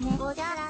ね、おじゃら